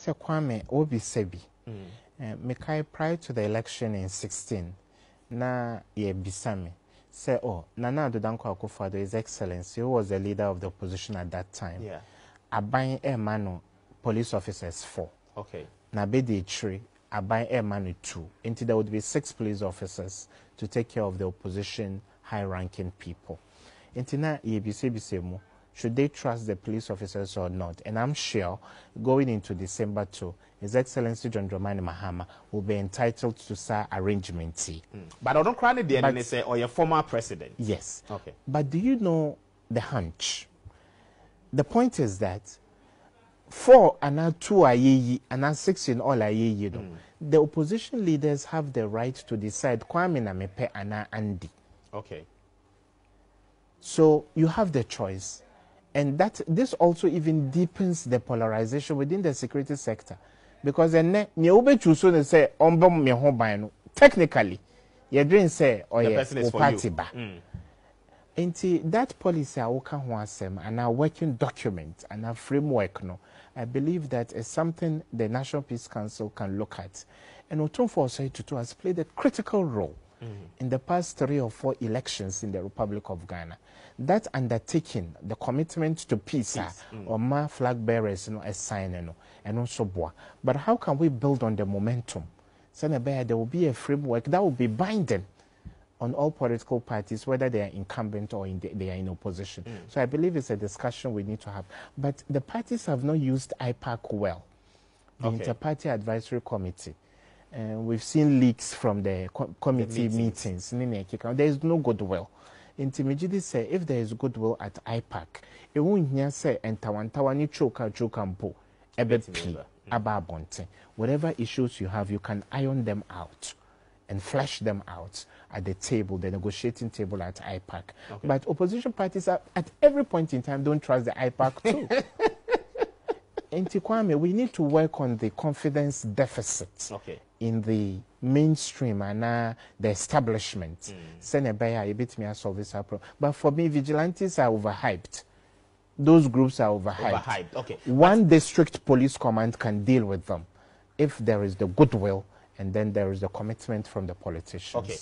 sɛ kwame obisa bi. Eh, mekae prior to the election in 16 na yɛbisa me sɛ oh nana ado dankwa akufo-addo his excellency who was the leader of the opposition at that time Yeah. aban ɛma no police officers four. Okay. na bɛdi akyire aban ɛma no two. Nti there would be six police officers to take care of the opposition high ranking people. Nti na yɛbisabisa mu should they trust the police officers or not and i'm sure going into december 2, his excellency john dramani mahama will be entitled to saa arrangement yi But I don't cry the and say, oh, or your former president. yes Okay. but do you know the hunch? The point is that four and now two are ye and now six in all are ye, you know. Mm. The opposition leaders have the right to decide Kwame Namepe and Andy. Okay. So you have the choice. And that this also even deepens the polarization within the security sector. Because then chuso ne say ho technically you dream say or The yeah, person is wo for party ba. Mm. nti that policy a woka ho asɛm anaa working document anaa framework no i believe that is something the national peace council can look at and otumfo osei tutu has played a critical role in the past three or four elections in the republic of ghana that undertaking the commitment to peace, a ɔma ah, mm. flag bearers you know, no ɛsign no and also boa but how can we build on the momentum ɛbɛyɛ there will be a framework that will be binding on all political parties, whether they are incumbent or in the, they are in opposition. Mm. So I believe it's a discussion we need to have. But the parties have not used IPAC well, the Okay. Inter-Party Advisory Committee. Uh, we've seen leaks from the co- committee meetings. meetings. There is no goodwill. Nti Mejidi say if there is goodwill at IPAC, it won't hear say entawantawa ni choka choka mpo ebe Betting aba. Whatever issues you have, you can iron them out and flesh them out at the table, the negotiating table at IPAC. But opposition parties are, at every point in time don't trust the IPAC too. Nti Kwame, we need to work on the confidence deficit Okay. in the mainstream and uh, the establishment. Send a bit me solve this problem. But for me, vigilantes are overhyped. Those groups are overhyped. Overhyped. Okay. One district police command can deal with them if there is the goodwill and then there is the commitment from the politicians. Okay.